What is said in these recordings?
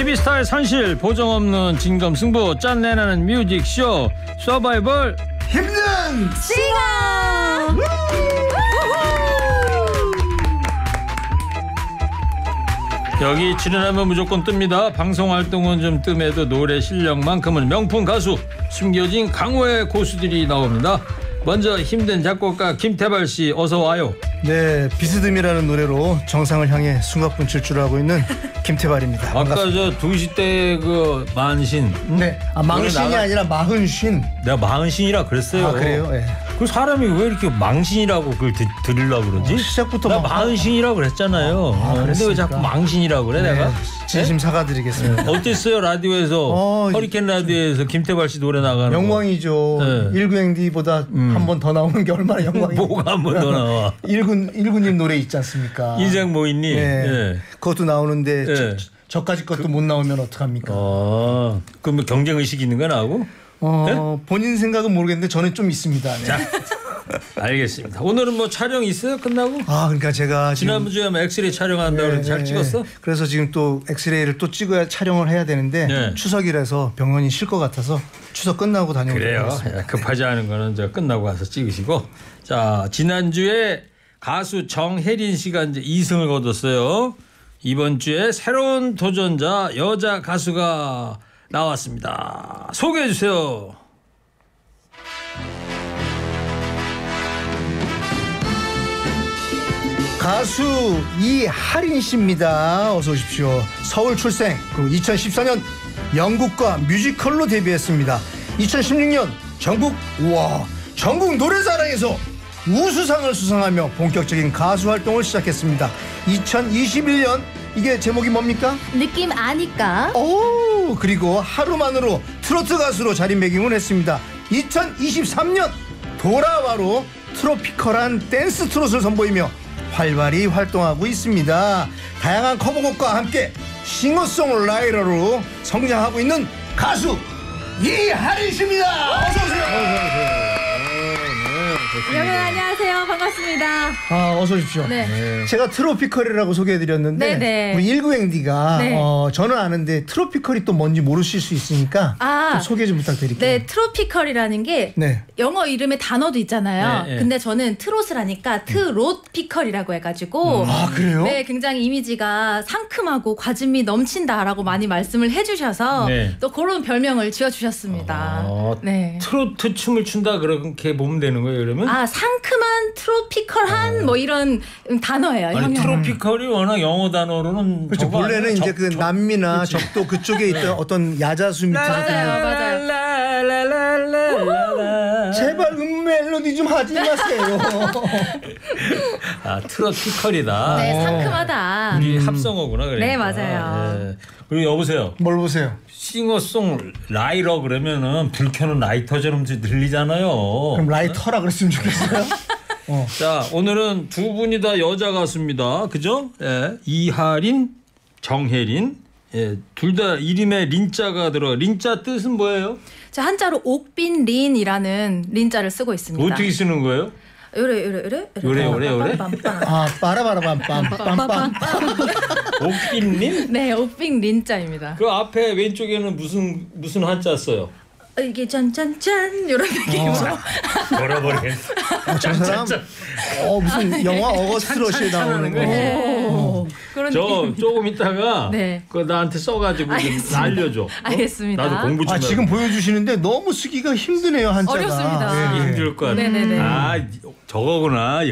예비스타의 산실 보정 없는 진검 승부 짠내나는 뮤직쇼 서바이벌 힘든 시간! 여기 출연하면 무조건 뜹니다. 방송 활동은 좀 뜸해도 노래 실력만큼은 명품 가수 숨겨진 강호의 고수들이 나옵니다 먼저 힘든 작곡가 김태발 씨 어서 와요 네 비스듬이라는 노래로 정상을 향해 숨가쁜 질주를 하고 있는 김태발입니다. 아까 저 2시 때 그 만신 네, 아, 망신이 노래 나가- 아니라 마흔쉰. 내가 마흔신이라 그랬어요 아 그래요? 예. 그 사람이 왜 이렇게 망신이라고 그걸 드, 들으려고 그러지? 어, 시작부터 나 막- 마흔신이라고 그랬잖아요. 아, 근데 왜? 자꾸 망신이라고 그래 네, 내가? 진심 사과드리겠습니다. 어땠어요 라디오에서 어, 허리케인 라디오에서 김태발 씨 노래 나가는 영광이죠. 네. 19행디보다 한번 더 나오는 게 얼마나 거. 영광이에요. 뭐가 한 번 더 나와? 일군 일군님 노래 있지 않습니까? 인생 뭐 있니? 네. 예. 그것도 나오는데 네. 저, 저까지 것도 못 나오면 어떡합니까? 어, 그럼 뭐 경쟁 의식 있는 거 나하고? 어, 본인 생각은 모르겠는데 저는 좀 있습니다. 네. 알겠습니다. 오늘은 뭐 촬영 있어요? 끝나고? 아 그러니까 제가 지난주에 뭐 엑스레이 촬영한다고 네, 잘 네, 찍었어? 네. 그래서 지금 또 엑스레이를 또 찍어야 촬영을 해야 되는데 네. 추석이라서 병원이 쉴 것 같아서 추석 끝나고 다녀오도록 그래요. 하겠습니다. 예, 급하지 않은 거는 저 끝나고 가서 찍으시고. 자, 지난주에 가수 정혜린 씨가 이제 2승을 거뒀어요. 이번 주에 새로운 도전자 여자 가수가 나왔습니다. 소개해 주세요. 가수 이하린 씨입니다. 어서 오십시오. 서울 출생. 그리고 2014년 영국과 뮤지컬로 데뷔했습니다. 2016년 전국 우와 전국 노래자랑에서 우수상을 수상하며 본격적인 가수 활동을 시작했습니다. 2021년 이게 제목이 뭡니까? 느낌 아니까? 오 그리고 하루만으로 트로트 가수로 자리매김을 했습니다. 2023년 도라와로 트로피컬한 댄스 트롯을 선보이며 활발히 활동하고 있습니다. 다양한 커버곡과 함께 싱어송라이터로 성장하고 있는 가수 이하린 씨입니다. 어서 오세요 여러분 안녕하세요. 반갑습니다. 아, 어서 오십시오 네. 제가 트로피컬이라고 소개해드렸는데 네네. 우리 19행디가 네. 어, 저는 아는데 트로피컬이 또 뭔지 모르실 수 있으니까 아. 좀 소개 좀 부탁드릴게요. 네, 트로피컬이라는 게 네. 영어 이름에 단어도 있잖아요. 네, 네. 근데 저는 트롯을 하니까 트롯피컬이라고 해가지고 아 그래요? 네, 굉장히 이미지가 상큼하고 과즙이 넘친다라고 많이 말씀을 해주셔서 네. 또 그런 별명을 지어주셨습니다. 어, 네. 트로트 춤을 춘다 그렇게 보면 되는 거예요, 그러면? 아 상큼한 트로피컬한 뭐 이런 음, 단어예요. 아니 형용. 트로피컬이 워낙 영어 단어로는 그렇죠. 아니에요? 이제 적- 그 적- 남미나 적도 그쪽에 있던 어떤 야자수 밑에서 맞아요, 듣는 맞아요. 제발 음 멜로디 좀 하지 마세요. 아 트로피컬이다. 네, 상큼하다. 우리 합성어구나 그러니까. 네, 맞아요. 예. 그리고 여보세요. 뭘 보세요? 싱어송 라이러 그러면은 불 켜는 라이터처럼 들리잖아요. 그럼 라이터라 그랬으면 좋겠어요. 어. 자 오늘은 두 분이 다 여자 가수입니다. 그죠? 예. 이하린, 정혜린. 예, 둘 다 이름에 린자가 들어. 린자 뜻은 뭐예요? 저 한자로 옥빈 린이라는 린자를 쓰고 있습니다. 어떻게 쓰는 거예요? 요래 요래 요래 요래, 요래, 요래? 아 빠라바라밤빰빰빰. 옥빈님? 네, 옥빈 린자입니다. 그 앞에 왼쪽에는 무슨 무슨 한자 써요? 어, 이게 짠짠짠 이런 느낌으로. 걸어버리겠어. 저 사람 어 무슨 영화 어거스트러시에 나오는 거. 오, 그런 저 느낌. 조금 있다가 네. 그거 나한테 써가지고 좀 알겠습니다. 알려줘. 어? 알겠습니다. 나도 공부 좀 아 지금 보여주시는데 너무 쓰기가 힘드네요 한자가. 어렵습니다. 예, 예. 힘들 것 같아. 네네네. 아 저거구나.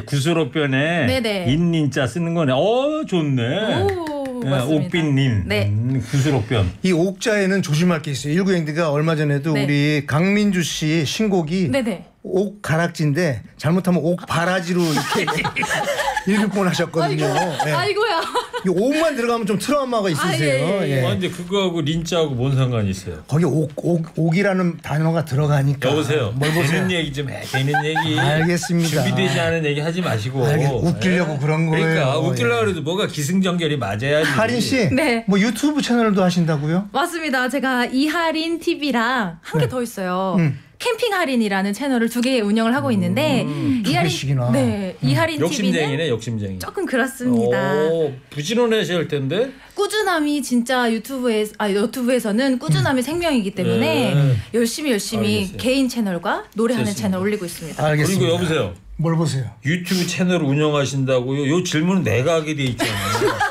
네네. 인닌자 쓰는 거네. 어 좋네. 오, 예, 맞습니다. 옥빈님. 네. 음, 구슬어변. 이 옥자에는 조심할 게 있어요. 19행디가 얼마 전에도 네. 우리 강민주 씨 신곡이 네네. 옥 가락지인데 잘못하면 옥 바라지로 이렇게 읽을 뻔하셨거든요. 예. 아이고야. 이 옥만 들어가면 좀 트라우마가 있으세요. 아, 예, 예. 예. 아, 근데 그거하고 린자하고 뭔 상관이 있어요? 거기 옥, 옥, 옥이라는 단어가 들어가니까. 여보세요. 뭘 보세요? 되는 얘기 좀 해. 되는 얘기. 알겠습니다. 준비되지 않은 얘기 하지 마시고. 알겠- 웃기려고 예. 그런 거예요. 그러니까 웃기려고 예. 그래도 뭐가 기승전결이 맞아야지. 하린 씨, 네. 뭐 유튜브 채널도 하신다고요? 맞습니다. 제가 이하린 TV랑 한 개더 있어요. 음. 캠핑 할인이라는 채널을 두 개 운영을 하고 있는데 두 개씩이나. 네, 이 할인 TV는 욕심쟁이네 욕심쟁이. 조금 그렇습니다. 오, 부지런하실 텐데. 꾸준함이 진짜 유튜브에 아 유튜브에서는 꾸준함이 생명이기 때문에 네. 열심히 열심히 알겠어요. 개인 채널과 노래하는 좋습니다. 채널 올리고 있습니다. 알겠습니다. 그리고 여보세요. 뭘 보세요? 유튜브 채널 운영하신다고요? 요 질문은 내가 하게 돼 있잖아요.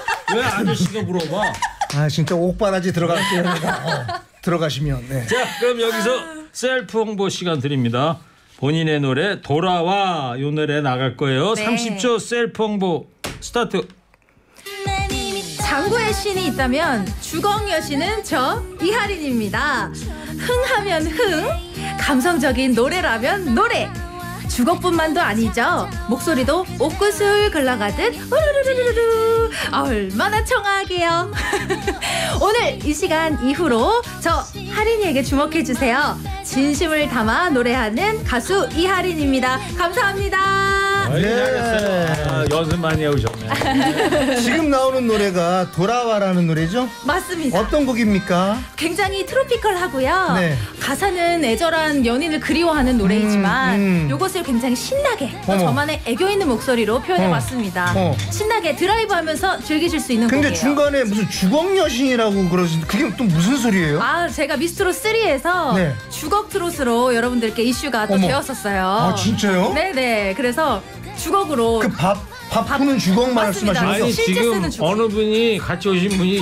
왜 아저씨가 물어봐? 아 진짜 옥바라지 들어갈게요. 어, 들어가시면 네. 자, 그럼 여기서 셀프 홍보 시간 드립니다. 본인의 노래 돌아와 요 노래 나갈 거예요. 네. 30초 셀프 홍보 스타트. 장구의 신이 있다면 주걱 여신은 저 이하린입니다. 흥하면 흥, 감성적인 노래라면 노래. 주걱뿐만도 아니죠. 목소리도 옥구슬 흘러가듯 우르르르르르 얼마나 청아하게요. 오늘 이 시간 이후로 저 하린이에게 주목해 주세요. 진심을 담아 노래하는 가수 이하린입니다. 감사합니다. 네. 아, 연습 많이 해오셨네. 지금 나오는 노래가 돌아와라는 노래죠? 맞습니다. 어떤 곡입니까? 굉장히 트로피컬하고요. 네. 가사는 애절한 연인을 그리워하는 노래이지만 음, 음. 요것을 굉장히 신나게 또 어머. 저만의 애교 있는 목소리로 표현해봤습니다. 어. 신나게 드라이브하면서 즐기실 수 있는 근데 곡이에요. 중간에 무슨 주걱 여신이라고 그러시 그게 또 무슨 소리예요? 아 제가 미스트롯 3에서 네. 주걱 트롯으로 여러분들께 이슈가 또 어머. 되었었어요. 아 진짜요? 네네. 그래서 주걱으로 그 밥밥 푸는 주걱 맞습니다. 말씀하시는 아니 거죠? 실제 지금 쓰는 주걱. 어느 분이 같이 오신 분이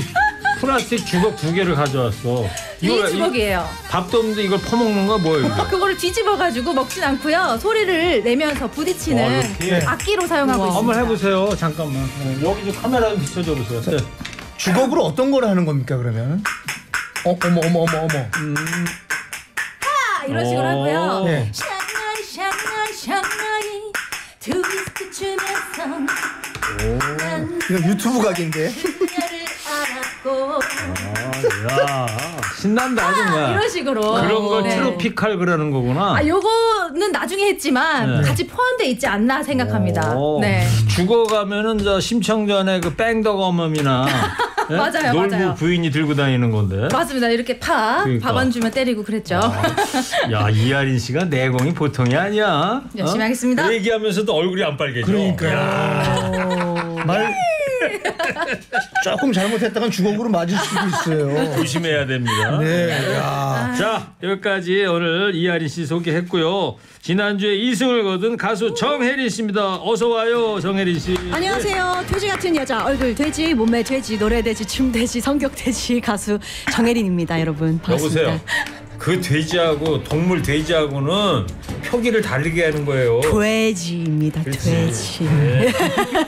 플라스틱 주걱 두 개를 가져왔어. 이 이거 주걱이에요. 밥도 없는데 이걸 퍼먹는 거야 뭐야 이거? 그거를 뒤집어가지고 먹진 않고요. 소리를 내면서 부딪히는 와, 이렇게? 악기로 사용하고 있습니다. 한번 해보세요. 잠깐만. 어, 여기 좀 카메라 좀 비춰줘 보세요. 네. 주걱으로 어떤 걸 하는 겁니까 그러면? 어 어머 어머 어머 어머. 아, 이런 식으로 오. 하고요. 네. 샹하이 샹하이 트위스트 난 이거 유튜브 각인데. 아, 야 신난다 정말. 이런 식으로 그런 걸 네. 트로피칼 그러는 거구나. 아 요거는 나중에 했지만 네. 같이 포함돼 있지 않나 생각합니다. 오. 네. 죽어가면은 저 심청전에 그 뺑덕 어멈이나 예? 맞아요, 놀부 맞아요. 부인이 들고 다니는 건데. 맞습니다. 이렇게 파, 그러니까. 밥안 주면 때리고 그랬죠. 야 이하린 씨가 내공이 보통이 아니야. 열심히 하겠습니다. 얘기하면서도 얼굴이 안 빨개져. 그러니까요. 말 조금 잘못했다간 주걱으로 맞을 수도 있어요. 조심해야 됩니다. 네. 야. 자 여기까지 오늘 이하린 씨 소개했고요. 지난주에 2승을 거둔 가수 정혜린 씨입니다. 어서 와요 정혜린 씨. 안녕하세요. 돼지 같은 여자, 얼굴 돼지, 몸매 돼지, 노래 돼지, 춤 돼지, 성격 돼지 가수 정혜린입니다, 여러분. 반갑습니다. 여보세요. 그 돼지하고 동물 돼지하고는 표기를 다르게 하는 거예요. 돼지입니다. 그렇지. 돼지. 네.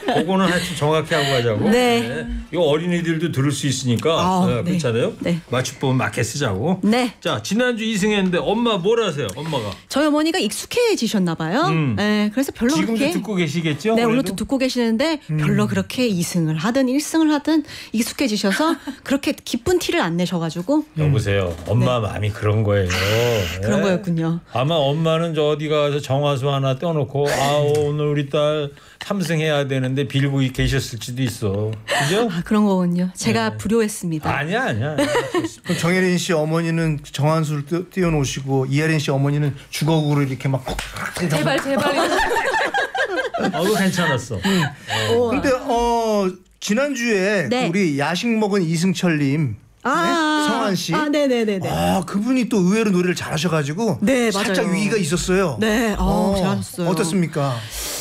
그거는 하여튼 정확히 하고 가자고. 네. 이 어린이들도 들을 수 있으니까 아, 네, 네. 그렇잖아요. 네. 맞춤법 맞게 쓰자고. 네. 자 지난주 2승했는데 엄마 뭘 하세요? 엄마가 저희 어머니가 익숙해지셨나 봐요. 음. 네, 그래서 별로 지금도 그렇게 듣고 계시겠죠? 네? 오늘도 듣고 계시는데 별로 그렇게 2승을 하든 1승을 하든 익숙해지셔서 그렇게 기쁜 티를 안 내셔가지고 여보세요. 엄마 마음이 그런 거 예요. 네. 그런 네. 거였군요. 아마 엄마는 저 어디 가서 정화수 하나 떼어놓고 아 오늘 우리 딸 탐승해야 되는데 빌고 계셨을지도 있어. 그죠? 아, 그런 거군요. 제가 네. 불효했습니다. 아니야 아니야. 그럼 정혜린 씨 어머니는 정한수를 띄- 띄워놓으시고 이하린 씨 어머니는 주걱으로 이렇게 막. 제발 제발. 어, 그거 괜찮았어. 오. 근데 어 지난주에 네. 우리 야식 먹은 이승철님 아, 네? 성환 씨. 아, 네네네네. 아 그분이 또 의외로 노래를 잘하셔가지고 네, 살짝 맞아요. 위기가 있었어요. 네, 어, 잘하셨어요. 어떻습니까?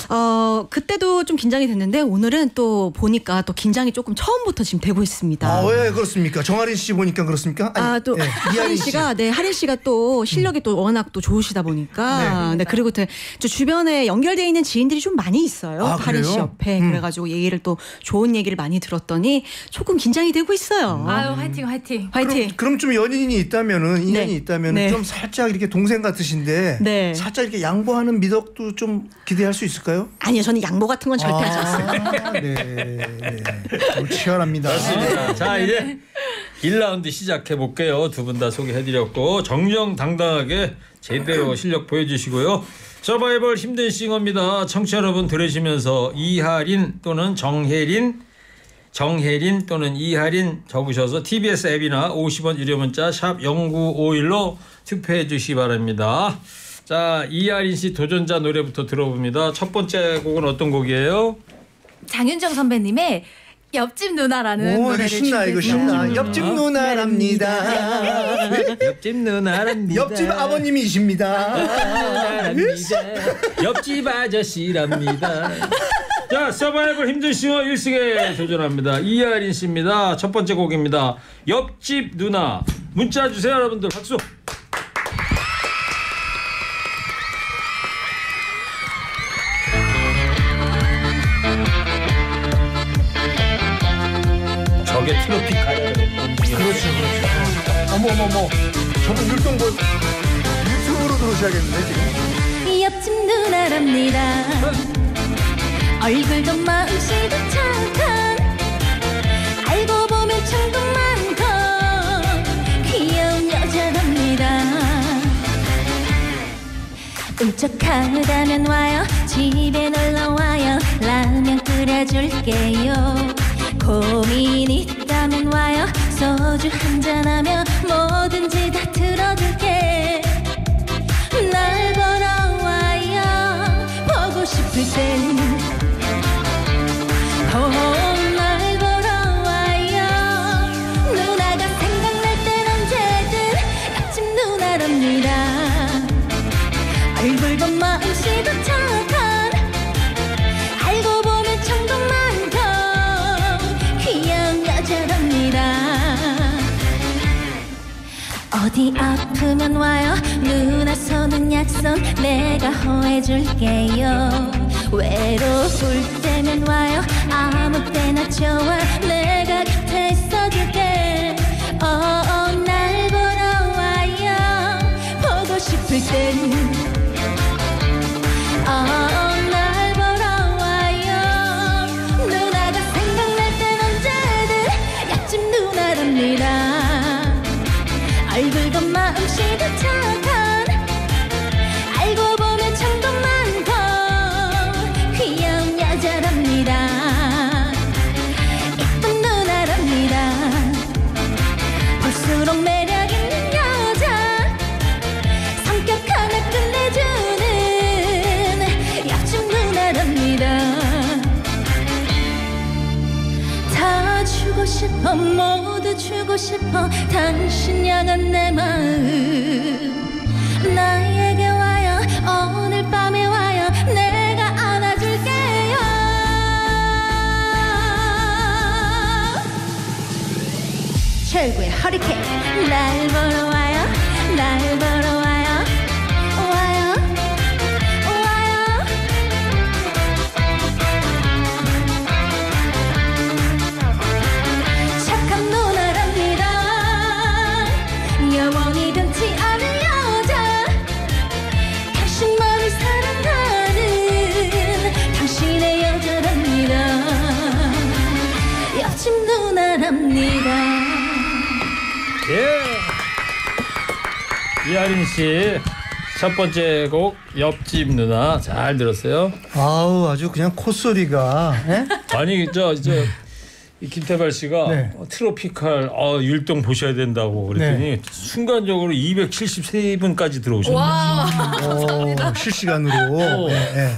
어, 그때도 좀 긴장이 됐는데 오늘은 또 보니까 또 긴장이 조금 처음부터 지금 되고 있습니다. 아 왜 그렇습니까? 정아린 씨 보니까 그렇습니까? 아니, 아, 또 예, 하린 씨가 네 하린 씨가 또 실력이 또 워낙 또 좋으시다 보니까 네, 그리고 또저 주변에 연결돼 있는 지인들이 좀 많이 있어요. 아, 하린 씨? 옆에 음. 그래 가지고 얘기를 또 좋은 얘기를 많이 들었더니 조금 긴장이 되고 있어요. 아유 화이팅 화이팅. 화이팅. 그럼 좀 연인이 있다면은 인연이 네. 있다면은 네. 좀 살짝 이렇게 동생 같으신데 네. 살짝 이렇게 양보하는 미덕도 좀 기대할 수 있을까요? 아니요, 저는 양보 같은 건 절대 하지 않습니다. 아, 네, 네. 좀 치열합니다. 맞습니다. 자 이제 1라운드 시작해 볼게요. 두 분 다 소개해드렸고 정정당당하게 제대로 실력 보여주시고요. 서바이벌 힘든 싱어입니다. 청취자 여러분 들으시면서 이하린 또는 정혜린 정혜린 또는 이하린 적으셔서 TBS 앱이나 50원 유료 문자 샵 0951로 투표해 주시기 바랍니다. 자 이하린 씨 도전자 노래부터 들어봅니다. 첫 번째 곡은 어떤 곡이에요? 장윤정 선배님의 옆집 누나라는 오 노래를 신나 이거. 신나. 옆집 누나랍니다. 옆집 누나랍니다. 옆집 아버님이십니다. 옆집 아저씨랍니다. 자 서바이벌 힘든 싱어 1승에 도전합니다. 이하린 씨입니다. 첫 번째 곡입니다. 옆집 누나 문자 주세요 여러분들 박수. 저분 율동볼 유튜브로 들어오셔야겠는데 지금. 옆집 누나랍니다. 얼굴도 마음씨도 착한 알고 보면 참도 많고 귀여운 여자랍니다. 울적하다면 와요 집에 놀러 와요 라면 끓여줄게요 고민 있다면 와요 소주 한잔하며 뭐든지 다 들어줄게. 날 보러 와요. 보고 싶을 땐 아프면 와요. 누나 손은 약손 내가 호해줄게요. 외로울 때면 와요. 아무 때나 좋아. 내가 곁에 있어줄게 어날 보러 와요. 보고 싶을 땐 어, 날 싶어 당신 향한 내 마음. 나에게 와요. 오늘 밤에 와요. 내가 안아줄게요. 최고의 허리케인. 날 보러 와요. 날 보러 이하린 씨. 첫 번째 곡 옆집 누나 잘 들었어요. 아우 아주 그냥 콧소리가. 예? 아니 저저 이 김태발 씨가 네. 어, 트로피칼 어, 율동 보셔야 된다고 그랬더니 네. 순간적으로 273분까지 들어오셨네요. 어, 실시간으로. 예, 예.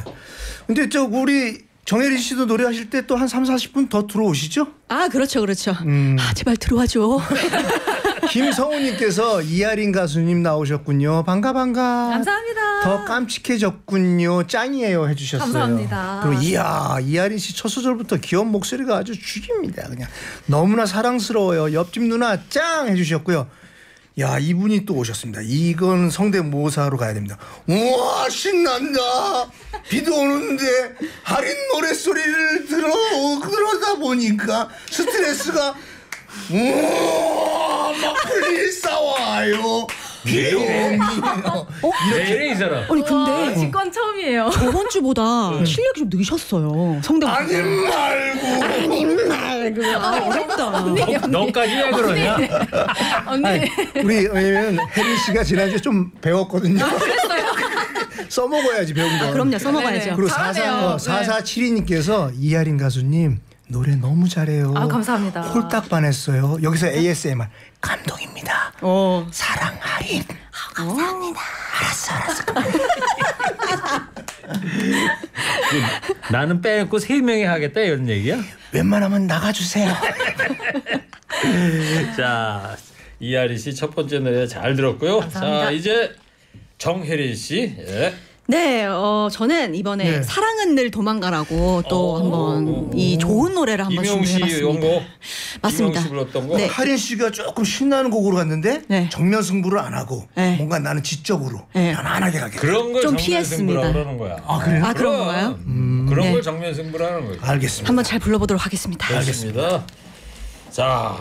근데 저 우리 정혜린 씨도 노래하실 때 또 한 3, 40분 더 들어오시죠? 아 그렇죠 그렇죠. 음. 아 제발 들어와 줘. 김성우님께서 이하린 가수님 나오셨군요. 반가 반가. 감사합니다 더 깜찍해졌군요. 짱이에요 해주셨어요. 감사합니다. 그리고 이야 이하린 씨 첫 소절부터 귀여운 목소리가 아주 죽입니다. 그냥 너무나 사랑스러워요. 옆집 누나 짱 해주셨고요. 야 이분이 또 오셨습니다. 이건 성대모사로 가야 됩니다. 우와 신난다. 비도 오는데 하린 노래 소리를 들어 그러다 보니까 스트레스가 우와 막 풀릴 싸워요. 비 오니 왜 이래 이 사람? 아니 근데 직관 처음이에요 저번 주보다 실력이 좀 느셨어요. 성대모사. 아니 말고 아 어렵다. 너까지 왜 그러냐? 언니 우리 왜냐면 혜린 씨가 지난주에 좀 배웠거든요. 써먹어야지 배운 거. 그럼요 써먹어야죠. 네네. 그리고 잘하네요. 44, 어, 4472님께서 이하린 가수님 노래 너무 잘해요. 아, 감사합니다. 홀딱 반했어요. 여기서 ASMR 감동입니다. 어. 사랑 할인. 나는 빼놓고 세 명이 하겠다 이런 얘기야? 웬만하면 나가주세요. 자 이하리 씨 첫 번째 노래 잘 들었고요. 감사합니다. 자 이제 정혜린 씨. 예. 네, 어, 저는 이번에 네. 사랑은 늘 도망가라고 또 어, 한번 이 좋은 노래를 한번 준비해봤습니다. 연곡. 맞습니다. 씨 불렀던 거. 네. 할인 씨가 조금 신나는 곡으로 갔는데 네. 정면 승부를 안 하고 네. 뭔가 나는 지적으로 네. 편안하게 가게. 그런 걸좀 정면 피했습니다. 승부라 그러는 거야. 아 그래요? 아, 그런 건가요? 그런 네. 걸 정면 승부라는 거예요. 알겠습니다. 한번 잘 불러보도록 하겠습니다. 알겠습니다. 자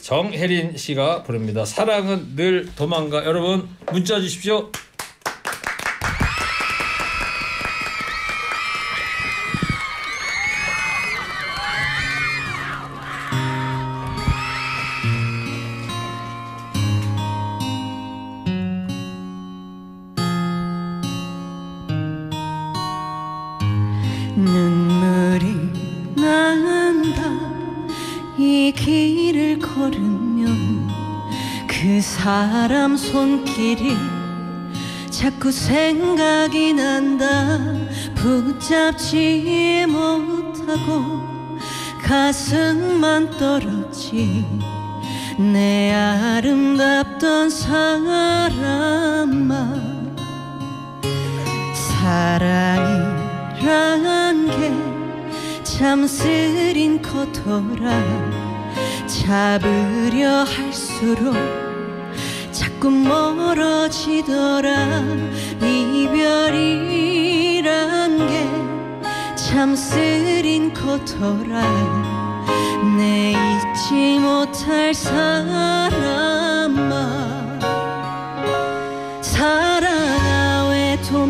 정혜린 씨가 부릅니다. 사랑은 늘 도망가. 여러분 문자 주십시오. 손길이 자꾸 생각이 난다. 붙잡지 못하고 가슴만 떨었지. 내 아름답던 사람아 사랑이란 게 참 쓰린 거더라. 잡으려 할수록 자꾸 멀어지더라. 이별이란 게 참 쓰린 거더라. 내 잊지 못할 사람아. 사랑아 왜도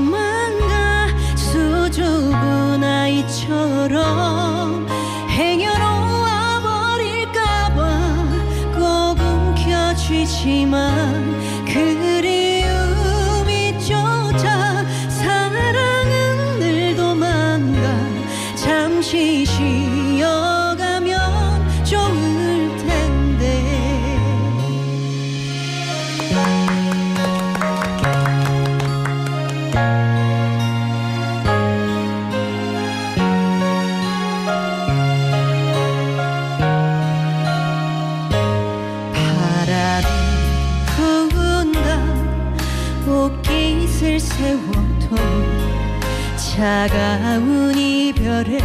차가운 이별에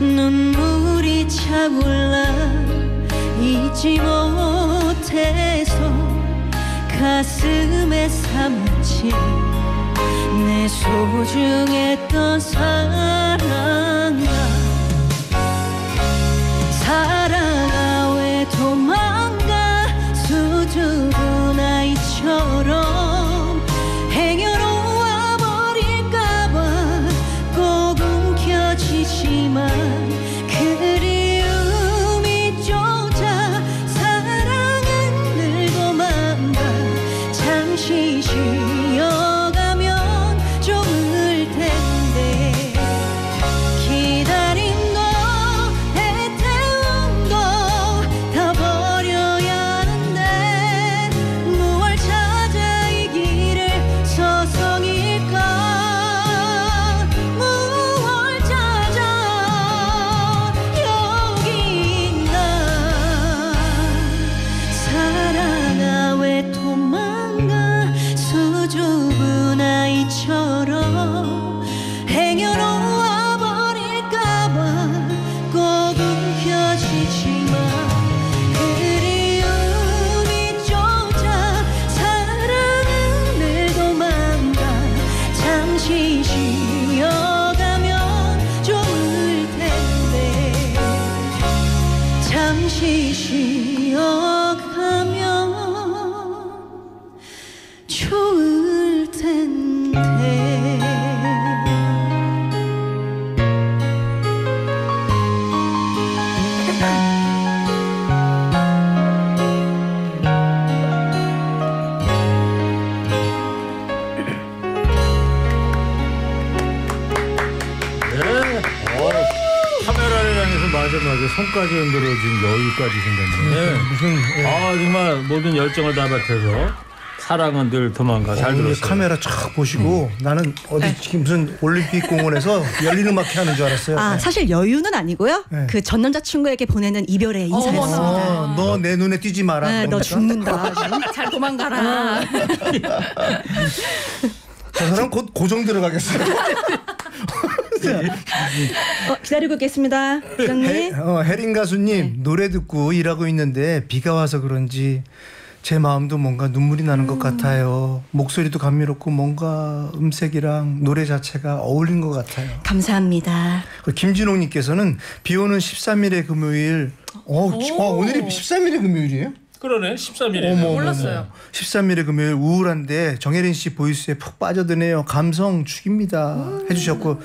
눈물이 차올라 잊지 못해서 가슴에 사무친 내 소중했던 사랑아. 사랑아 왜 도망가? 수줍은 아이처럼 모든 열정을 다 바쳐서 사랑은 늘 도망가 잘 오늘 들었어요. 음. 카메라 쫙 보시고 나는 어디 지금 무슨 올림픽 공원에서 열린 음악회 하는 줄 알았어요. 아 네. 사실 여유는 아니고요. 네. 그 전 남자친구에게 보내는 이별의 인사였습니다. 어, 너 내 눈에 띄지 마라. 네, 너. 죽는다. 잘 도망가라. 저 사람 곧 고정 들어가겠어요. 어, 기다리고 있겠습니다. 해, 부장님. 어, 혜린 가수님 노래 듣고 일하고 있는데 비가 와서 그런지 제 마음도 뭔가 눈물이 나는 것 같아요. 목소리도 감미롭고 뭔가 음색이랑 노래 자체가 어울린 것 같아요. 감사합니다. 그 김진홍님께서는 비 오는 13일의 금요일. 어, 지- 와, 오늘이 13일의 금요일이에요? 그러네 13일에. 어머, 몰랐어요. 13일의 금요일 우울한데 정혜린 씨 보이스에 푹 빠져드네요. 감성 죽입니다. 해주셨고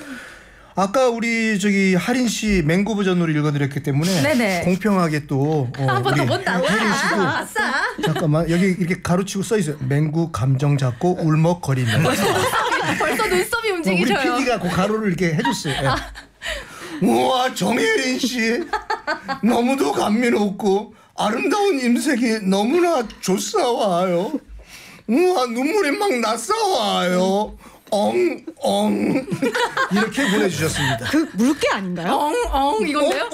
아까 우리 저기 하린 씨 맹구 버전으로 읽어드렸기 때문에 네네. 공평하게 또 어, 한번 더 우리 본다고. 혜린 씨도 아싸. 잠깐만 여기 이렇게 가로치고 써 있어요. 맹구 감정 잡고 울먹거리며. 벌써 눈썹이 우리 움직이셔요. PD가 그 가로를 이렇게 해줬어요. 예. 우와 정혜린 씨 너무도 감미롭고 아름다운 임색이 너무나 좋사와요. 우와 눈물이 막 났사와요. 엉 엉 이렇게 보내주셨습니다. 그 물개 아닌가요? 엉 엉 이건데요?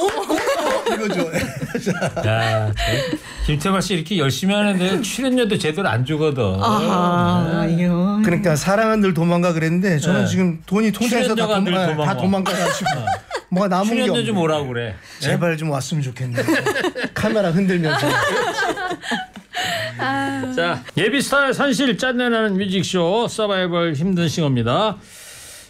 이거죠. 야, 저 김태관 씨 이렇게 열심히 하는데 출연료도 제대로 안 주거든. 아하, 이거. 그러니까 사랑은 늘 도망가 그랬는데 저는 네. 지금 돈이 통장에서 다, 도망, 도망가. 다 도망가가지고 뭐가 남은 게 출연료 없네. 좀 오라고 그래. 제발 좀 왔으면 좋겠네. 카메라 흔들면서. 자 예비스타의 산실 짠내나는 뮤직쇼 서바이벌 힘든 싱어입니다.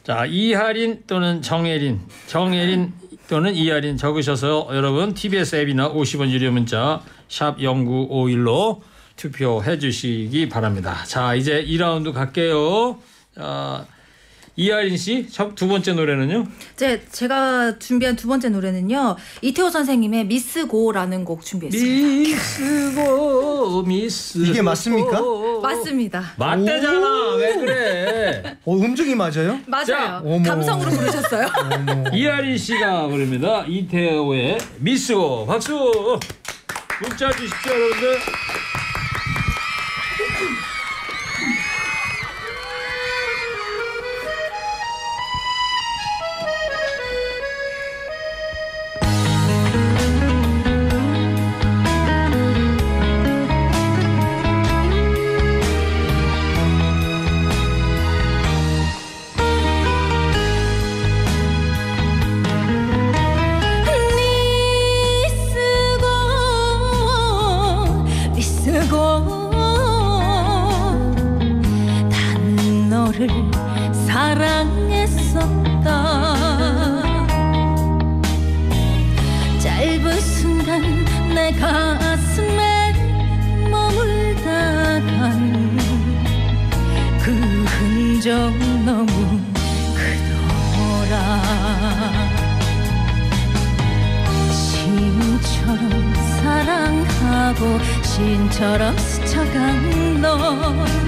자 이하린 또는 정혜린, 정혜린 또는 이하린 적으셔서 여러분 TBS 앱이나 50원 유료 문자 샵 0951로 투표해 주시기 바랍니다. 자 이제 2라운드 갈게요. 자, 이하린 씨 두 번째 노래는요? 제 제가 준비한 두 번째 노래는요 이태호 선생님의 미스 고라는 곡 준비했습니다. 미스 고 미스 이게 맞습니까? 맞습니다. 맞대잖아 왜 그래? 어, 음정이 맞아요? 맞아요. 어머. 감성으로 부르셨어요. 이하린 씨가 부릅니다. 이태호의 미스 고 박수. 문자 주십시오 여러분들. 미쓰고 나는 너를 사랑했었다. 짧은 순간 내 가슴에 머물다 간 그 흔적 너무 크더라. 사랑하고 신처럼 스쳐간 너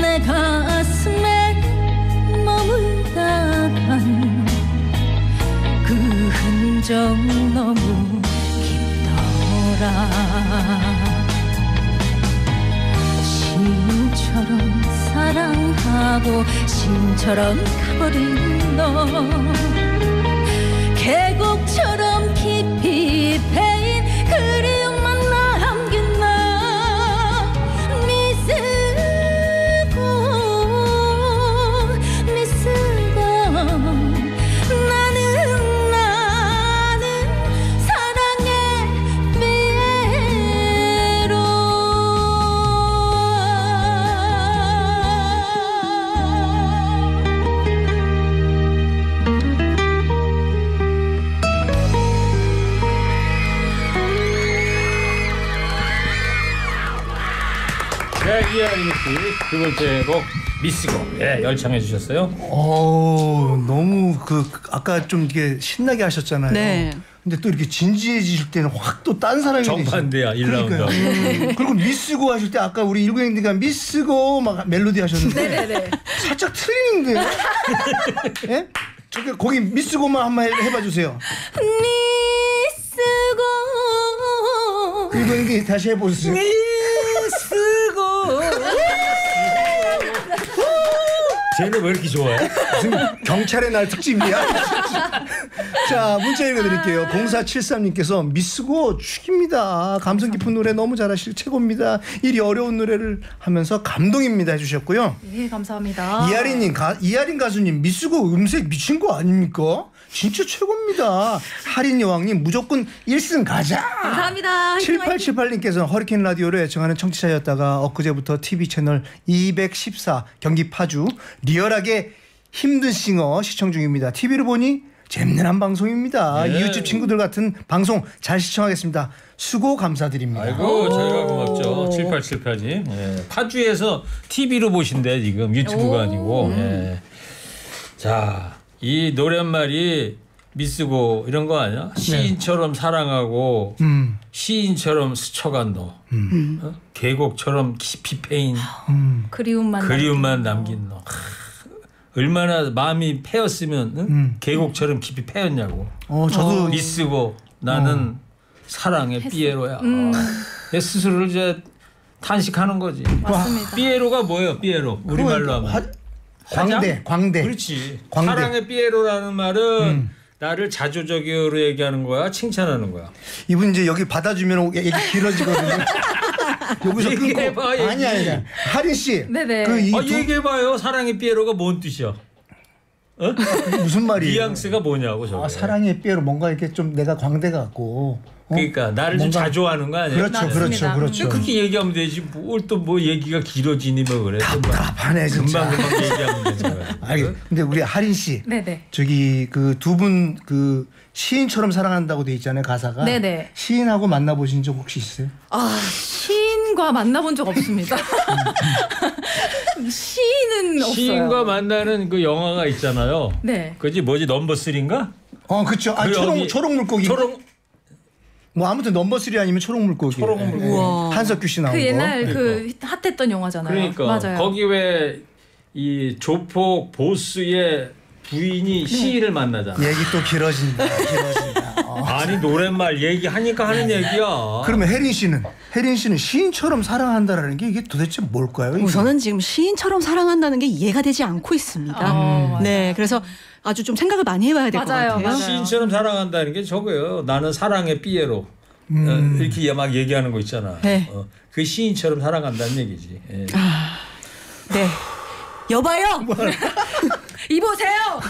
내 가슴에 머물다간 그 흔적 너무 깊더라. 신처럼 사랑하고 신처럼 가버린 너 두 번째 곡 미스고 예 열창해 주셨어요. 어 너무 그 아까 좀 이게 신나게 하셨잖아요. 네. 근데 또 이렇게 진지해지실 때는 확 또 딴 사람이 정반대야, 되시죠. 1라운드. 그러니까요. 음. 그리고 미스고 하실 때 아까 우리 일구행디가 미스고 막 멜로디 하셨는데 네네네. 살짝 틀리는데요. 예? 저기 거기 미스고만 한번 해- 해봐 주세요. 미쓰고 일구행디 다시 해보세요. 미스고 쟤는 왜 이렇게 좋아해? 무슨 경찰의 날 특집이야. 자, 문자 읽어드릴게요. 0473님께서 미스고 죽입니다. 감성 깊은 노래 너무 잘하실 최고입니다. 이리 어려운 노래를 하면서 감동입니다 해주셨고요. 예, 감사합니다. 이하린님, 가, 이하린 가수님 미스고 음색 미친 거 아닙니까? 진짜 최고입니다. 하린 여왕님 무조건 1승 가자. 감사합니다. 7878님께서는 허리케인 라디오를 애청하는 청취자였다가 엊그제부터 TV 채널 214 경기 파주 리얼하게 힘든 싱어 시청 중입니다. TV를 보니 잼난한 방송입니다. 네. 이웃집 친구들 같은 방송 잘 시청하겠습니다. 수고 감사드립니다. 아이고 저희가 고맙죠. 7878님. 예. 파주에서 TV로 보신대 지금 유튜브가 아니고. 예. 자, 이 노랫말이 미쓰고 이런 거 아니야? 시인처럼 사랑하고 음, 시인처럼 스쳐간 너. 어? 계곡처럼 깊이 패인 그리움만 그리움만 남긴 너. 하, 얼마나 마음이 패였으면 응? 음. 계곡처럼 깊이 패였냐고. 어, 저도 미쓰고 나는 사랑의 삐에로야. 내 스스로를 이제 탄식하는 거지. 맞습니다. 삐에로가 뭐예요? 삐에로. 우리말로 하면. 화- 광대, 광대. 그렇지. 광대. 음. 사랑의 삐에로라는 말은 나를 자조적으로 얘기하는 거야, 칭찬하는 거야. 이분 이제 여기 받아주면 얘기 길어지거든요. 여기서 끊고 얘기해봐, 얘기. 아니 아니 아니. 하린 씨. 네네. 그이 아, 두- 얘기해봐요. 사랑의 삐에로가 뭔 뜻이야? 무슨 말이에요? 뉘앙스가 뭐냐고 저거. 아, 사랑의 삐에로 뭔가 이렇게 좀 내가 광대 같고. 어? 그러니까 나를 좀 뭔가- 자조하는 거 아니야? 그렇죠, 그렇죠, 맞습니다. 그렇죠. 그렇게 얘기하면 되지. 뭘 또 뭐 얘기가 길어지니 뭐 그래. 금방 답답하네 진짜. 금방 금방 얘기하면 되는 거야. 아니 근데 우리 하린 씨 네네. 저기 그 두 분 그 시인처럼 사랑한다고 돼 있잖아요 가사가. 네네. 시인하고 만나보신 적 혹시 있어요? 아, 시인과 만나본 적 없습니다. 시인은 없어요. 시인과 만나는 그 영화가 있잖아요. 네. 그지 뭐지 넘버 3인가? 어 그렇죠. 아 그 초록 여기- 초록 물고기. 초록 뭐 아무튼 넘버 3 아니면 초록 물고기. 초록 물고기. 우와. 한석규 씨 나온 그 거. 옛날 그 핫했던 영화잖아요. 그러니까 맞아요. 거기 왜 이 조폭 보스의 부인이 시인을 만나잖아. 얘기 또 길어진다. 길어진다. 어. 아니 노랫말 얘기하니까 하는 얘기야. 그러면 혜린 씨는 혜린 씨는 시인처럼 사랑한다라는 게 이게 도대체 뭘까요? 이게? 우선은 지금 시인처럼 사랑한다는 게 이해가 되지 않고 있습니다. 어, 맞아요. 네, 그래서 아주 좀 생각을 많이 해봐야 될 것 같아요. 맞아요. 시인처럼 사랑한다는 게 저거예요. 나는 사랑의 삐에로. 음. 어, 이렇게 막 얘기하는 거 있잖아. 네. 어, 그 시인처럼 사랑한다는 얘기지. 예. 네. 여봐요. 이 보세요.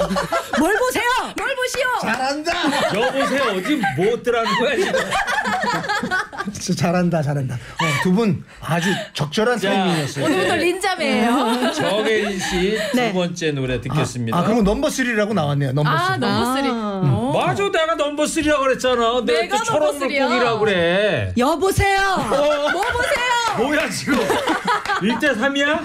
뭘 보세요? 뭘 보시오. 잘한다. 여보세요. 어디 뭐 어떠라는 거야 지금. 진짜 잘한다, 잘한다. 어, 두분 아주 적절한 자, 타이밍이었어요. 오늘부터 린자매예요. 정혜린 씨두 네. 번째 노래 듣겠습니다. 아, 그리고 넘버 3라고 나왔네요. 넘버 아, 3. 넘버 three. 어. 맞아 내가 넘버 3라고 그랬잖아. 내가 또 초록 넘버 three야. 물고기라고 그래. 여보세요. 뭐 보세요. 뭐야 지금 1대 3이야?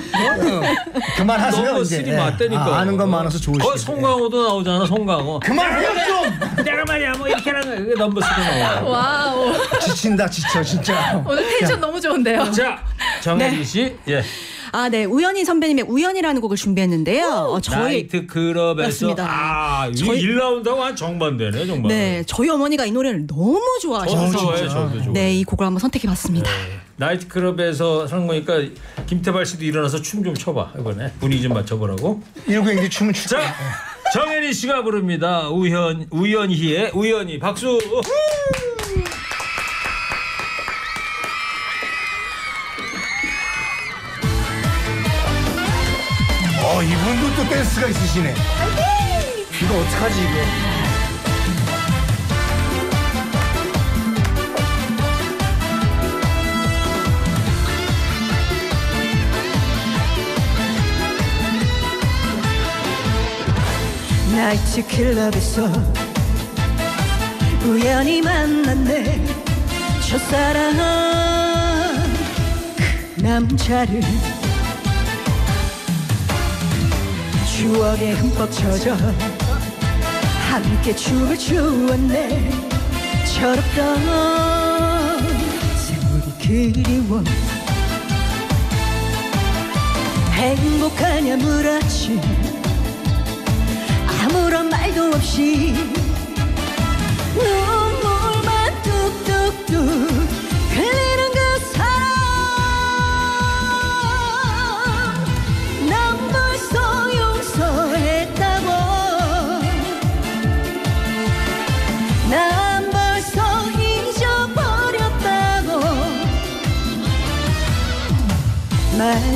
그만하세요. 넘버 이제. 3 예. 맞다니까. 아, 아는 건 많아서 거 좋으시죠. 송강호도 나오잖아 송강호. 그만해요 좀. 내가 말이야 뭐 이렇게 하는. 그게 넘버 3 나와. Wow. 지친다, 지쳐 진짜. 오늘 텐션 너무 좋은데요. 자 정혜린 씨. 예. 아, 네. 우연히 선배님의 우연히라는 곡을 준비했는데요. 어, 저희 나이트 클럽에서 맞습니다. 아, 이 저희- 1라운드하고 한 정반대네 정말. 네, 저희 어머니가 이 노래를 너무 좋아하셔서 좋아해요. 저도 좋아해요. 네, 이 곡을 한번 선택해 봤습니다. 나이트 클럽에서 하는 거니까 김태발 씨도 일어나서 춤 좀 춰봐 이번에 분위기 좀 맞춰보라고. 일구행기 춤을 추. 자 정혜린 씨가 부릅니다. 우연 우연희의 우연히 박수. 댄스가 있으시네. 이거 어떡하지 이거? 나이트 클럽에서 우연히 만났네 첫사랑 그 남자를 추억에 흠뻑 젖어 함께 춤을 추었네. 철없던 세월이 그리워. 행복하냐 물었지 아무런 말도 없이. 눈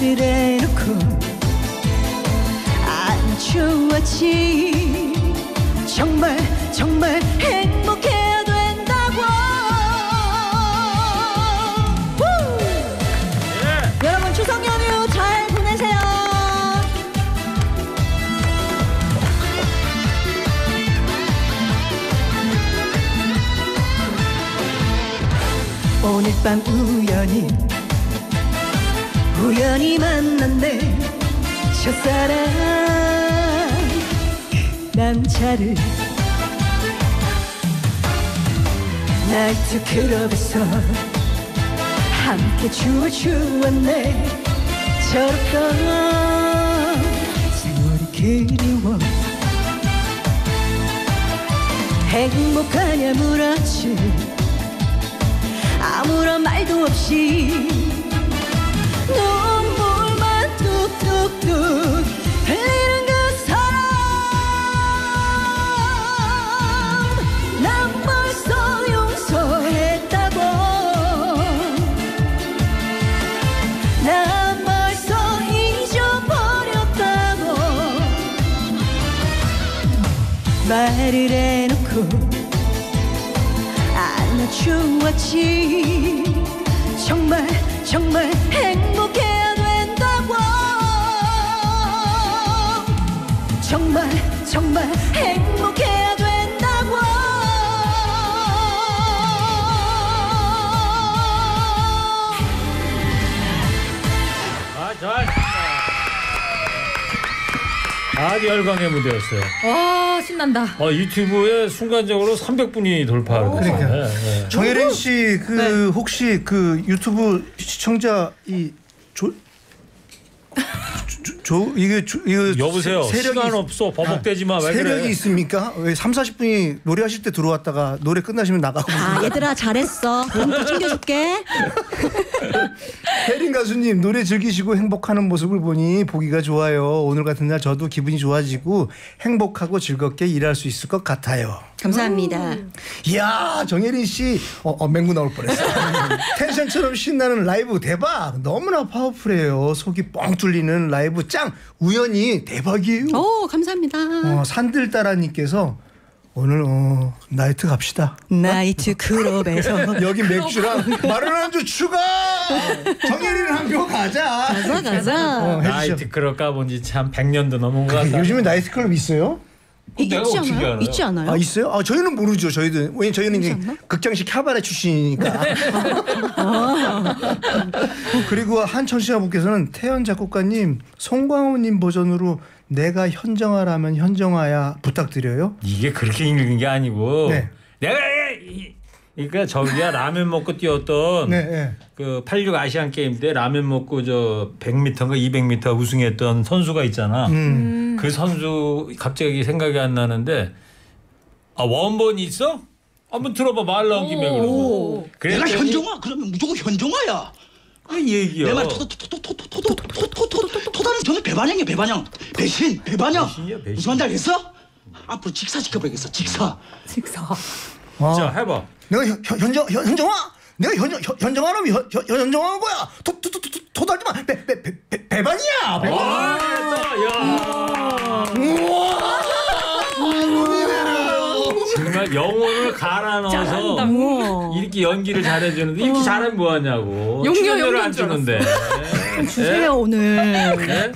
말을 해놓고 안 좋았지. 정말 정말 행복해야 된다고. 후! 여러분 추석 연휴 잘 보내세요. 오늘 밤 우연히 우연히 만났네. 첫사랑. 그 남자를. 나이트 클럽에서 함께 춤을 추었네. 저렇던 세월이 그리워. 행복하냐 물었지. 아무런 말도 없이 눈물만 뚝뚝뚝 흘리는 그 사람 난 벌써 용서했다고. 난 벌써 잊어버렸다고. 말을 해놓고 안아주었지 정말 행복해야 된다고. 정말 정말 행복 아주 열광의 무대였어요. 와 신난다. 어, 유튜브에 순간적으로 300분이 돌파를 그러니까. 네, 네. 정혜린 씨그 혹시 그 유튜브 시청자 이 조, 조, 조 이게 조, 이거 여보세요. 세- 세력이 시간 있- 없어. 버벅대지 마. 왜 세력이 그래? 있습니까? 왜 3, 40분이 노래하실 때 들어왔다가 노래 끝나시면 나가고 아 얘들아 잘했어. 또 챙겨줄게. 혜린 가수님 노래 즐기시고 행복하는 모습을 보니 보기가 좋아요. 오늘 같은 날 저도 기분이 좋아지고 행복하고 즐겁게 일할 수 있을 것 같아요. 감사합니다. 이야 정혜린 씨 어, 어, 맹구 나올 뻔했어. tension처럼 신나는 라이브 대박. 너무나 파워풀해요. 속이 뻥 뚫리는 라이브 짱. 우연히 대박이에요. 오 감사합니다. 어, 산들따라님께서 오늘 어, 나이트 갑시다. 나이트 클럽에서 여기 맥주랑 마른 안주 추가. 정혜린 한표 가자. 가자 가자. 어. 나이트 클럽 가본 지참 100년도 넘은 것 같다. 요즘에 나이트 클럽 있어요? 이- 있지 않아요? 알아요? 있지 않아요? 아 있어요? 아 저희는 모르죠. 저희도 왜냐 저희는 이제? 극장식 카바레 출신이니까. 그리고 한 청취자분께서는 태연 작곡가님 송광호님 버전으로 내가 현정아라면 현정아야 부탁드려요. 이게 그렇게 읽는 게 아니고 네. 내가 이- 그러니까 저기야 라면 먹고 뛰었던 네, 네. 그86 아시안 게임 때 라면 먹고 저 100m인가 200m 우승했던 선수가 있잖아. 음. 그 선수 갑자기 생각이 안 나는데 아 원본이 있어? 한번 들어봐 말 나온 김에 그러고. 내가 현정아 그러면 무조건 현정아야. 그 얘기야. 내말 토토토토토토토토토토토토토는 저는 배반형이야 배반형. 배신 배반형. 배신이야, 배신. 무슨 말인지 알겠어? 앞으로 직사 지켜버리겠어 직사. 직사. 어. 자 해봐. 내가 현, 현, 현정 현, 현정아 내가 현정 현, 현정아라면 현, 현, 현정아인 거야. 토토토토 토달지 마. 배 배 배 배반이야. 배반. 아, 됐다. 야. 정말 영혼을 갈아 넣어서 우와. 이렇게 연기를 잘해주는데 이렇게 잘하면 뭐하냐고. 출연료를 용녀인 안줄 주는데. 주세요 오늘. 네?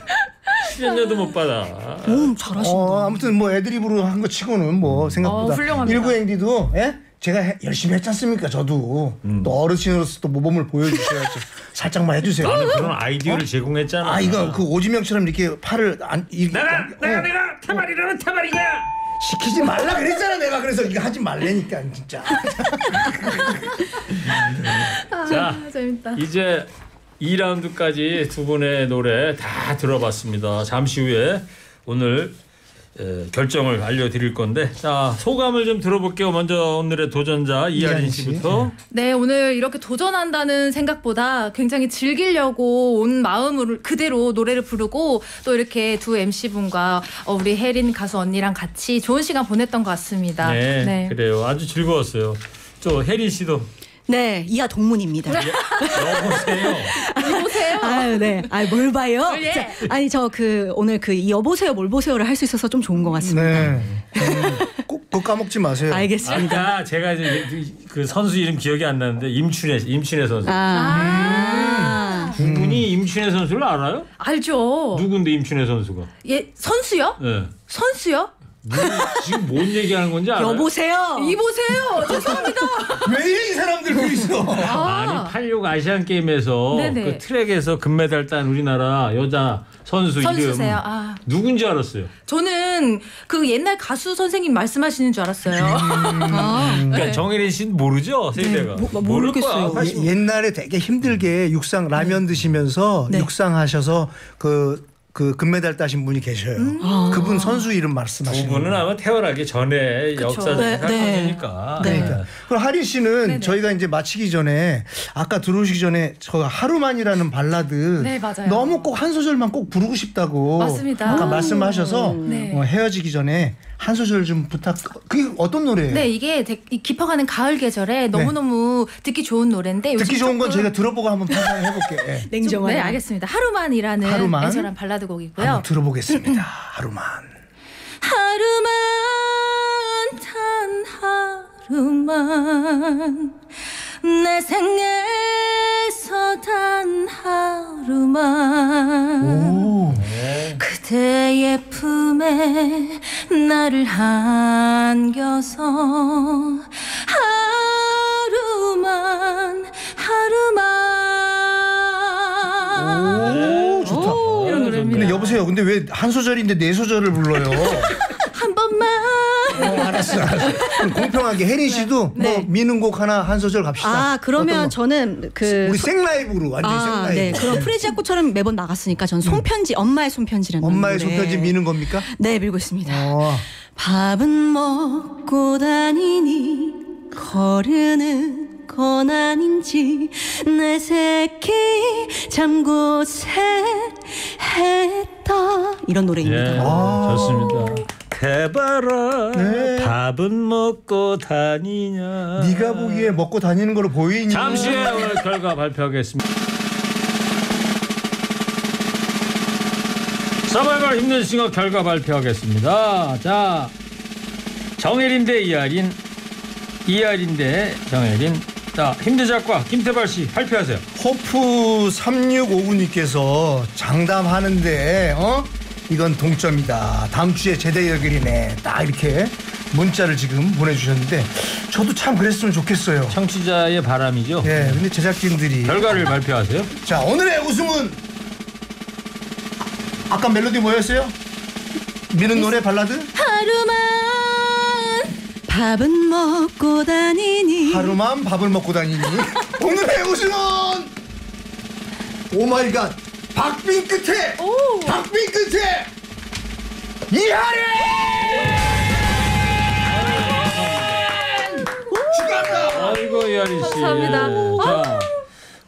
출연료도 못 받아. 음 잘하신다. 어, 아무튼 뭐 애드립으로 한 거 치고는 뭐 생각보다 어, 훌륭합니다. 일부 행디도 예? 제가 해- 열심히 했지 않습니까? 저도 음. 또 어르신으로서 또 모범을 보여주셔야죠. 살짝만 해주세요. 나는 그런 아이디어를 제공했잖아. 아 이거 그 오지명처럼 이렇게 팔을 안 이렇게 내가 어, 내가 내가 태발이라면 태발이야. 시키지 말라 그랬잖아 내가 그래서 이거 하지 말래니까 진짜. 자, 재밌다. 이제 2라운드까지 두 분의 노래 다 들어봤습니다. 잠시 후에 오늘 에, 결정을 알려드릴 건데 자 소감을 좀 들어볼게요. 먼저 오늘의 도전자 이하린 씨. 씨부터. 네, 오늘 이렇게 도전한다는 생각보다 굉장히 즐기려고 온 마음을 그대로 노래를 부르고 또 이렇게 두 MC분과 어, 우리 혜린 가수 언니랑 같이 좋은 시간 보냈던 것 같습니다. 네, 그래요. 아주 즐거웠어요. 또 혜린 씨도 네, 이하 동문입니다. 여보세요. 보세요. 아유, 네. 아, 뭘 봐요? 예. 자, 아니 저 그 오늘 그이 여보세요, 뭘 보세요를 할 수 있어서 좀 좋은 것 같습니다. 네. 음, 꼭 그거 까먹지 마세요. 알겠습니다. 아까 제가 이제 그 선수 이름 기억이 안 나는데 임춘혜 임춘혜 선수. 아. 두 분이 임춘혜 선수를 알아요? 알죠. 누군데 임춘혜 선수가? 예, 선수요? 네. 선수요? 누구- 지금 뭔 얘기하는 건지 알아요? 여보세요. 이 보세요. 죄송합니다. 왜 이 사람들 그 있어? 아니 86 아시안 게임에서 네네. 그 트랙에서 금메달 딴 우리나라 여자 선수 이름 선수세요. 아. 누군지 알았어요. 저는 그 옛날 가수 선생님 말씀하시는 줄 알았어요. 그러니까 정혜린 씨는 모르죠 세대가. 뭐- 뭐 모를 모르겠어요. 거야. 예- 옛날에 되게 힘들게 육상 라면 드시면서 네. 육상 하셔서 그, 그 금메달 따신 분이 계셔요. 그분 선수 이름 두 말씀하시는 분은 거예요. 아마 태어나기 전에 역사 네, 생각하시니까. 네. 그러니까. 그럼 하린 씨는 네네. 저희가 이제 마치기 전에 아까 들어오시기 전에 저 하루만이라는 발라드 네, 맞아요. 너무 꼭 한 소절만 꼭 부르고 싶다고 맞습니다. 아까 말씀하셔서 네. 어, 헤어지기 전에 한 소절 좀 부탁. 그게 어떤 노래예요? 네, 이게 데- 깊어가는 가을 계절에 너무너무 듣기 좋은 노래인데 네. 듣기 좋은 건 조금 저희가 들어보고 한번 판단해 볼게요. 예. 냉정한. 네, 알겠습니다. 하루만이라는 하루만? 애절한 발라드 곡이고요. 한번 들어보겠습니다. 하루만. 하루만 단 하루만 내 생에서 단 하루만 오. 그대의 품에 나를 안겨서 하루만 하루만 오, 좋다. 이런 노래입니다. 근데 여보세요. 근데 왜 한 소절인데 네 소절을 불러요? 한 번만 어, 알았어, 알았어. 그럼 공평하게 혜린 씨도 네. 뭐 미는 곡 하나 한 소절 갑시다. 아, 그러면? 저는 그 우리 생라이브로 완전 히 아, 생라이브. 네. 그럼 프레지아 꽃처럼 매번 나갔으니까 전 손편지, 엄마의 손편지라는 엄마의 노래. 손편지 미는 겁니까? 네, 밀고 있습니다. 어. 밥은 먹고 다니니 거르는 건 아닌지 내 새끼 잠곳에 했다 이런 노래입니다. 예, 아. 좋습니다. 대바라 네. 밥은 먹고 다니냐. 네가 보기에 먹고 다니는 거로 보이니? 잠시 후에 오늘 결과 발표하겠습니다. 서바이벌 힘든 싱어 결과 발표하겠습니다. 자, 정혜린 대 이하린, 이하린 대 정혜린. 자, 힘든 작가 김태발 씨 발표하세요. 호프 3659님께서 장담하는데 어? 이건 동점이다. 다음 주에 제대 연결이네. 딱 이렇게 문자를 지금 보내주셨는데 저도 참 그랬으면 좋겠어요. 청취자의 바람이죠. 예, 근데 제작진들이 결과를 발표하세요. 자 오늘의 우승은 아까 멜로디 뭐였어요? 미는 노래 발라드? 하루만 밥은 먹고 다니니 하루만 밥을 먹고 다니니 오늘의 우승은 oh my god 박빙 끝에 박빙 끝에 이하린 축하합니다 아이고 이하린 씨. 감사합니다. 자,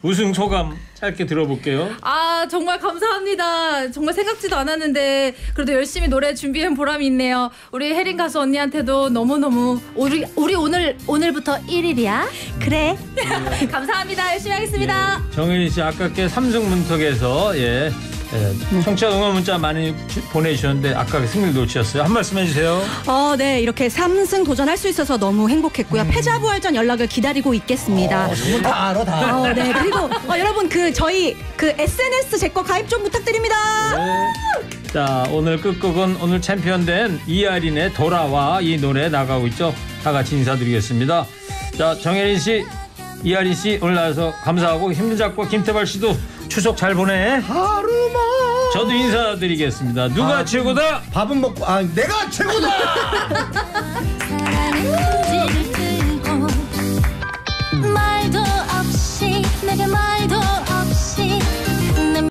우승 소감 짧게 들어볼게요. 아 정말 감사합니다. 정말 생각지도 않았는데 그래도 열심히 노래 준비한 보람이 있네요. 우리 혜린 가수 언니한테도 너무 너무 우리 우리 오늘 오늘부터 1일이야. 그래. 감사합니다. 열심히 하겠습니다. 정혜린 씨 아깝게 삼성 문턱에서 예, 예, 청취자 응원 문자 많이 주- 보내주셨는데 아까 승리를 놓치셨어요. 한 말씀 해주세요. 어, 네. 이렇게 삼승 도전할 수 있어서 너무 행복했고요. 패자부활전 연락을 기다리고 있겠습니다. 어, 정말 다 알아 다 어, 네. 그리고 어, 여러분 그 저희 그 SNS 제 거 가입 좀 부탁드립니다. 네. 자 오늘 끝곡은 오늘 챔피언 된 이하린의 돌아와 이 노래 나가고 있죠. 다 같이 인사드리겠습니다. 자 정혜린 씨, 이하린 씨 오늘 나와서 감사하고 힘든 작가 김태발 씨도 추석 잘 보내. 하루만. 저도 인사드리겠습니다. 누가 아, 최고다? 밥은 먹고 아 내가 최고다.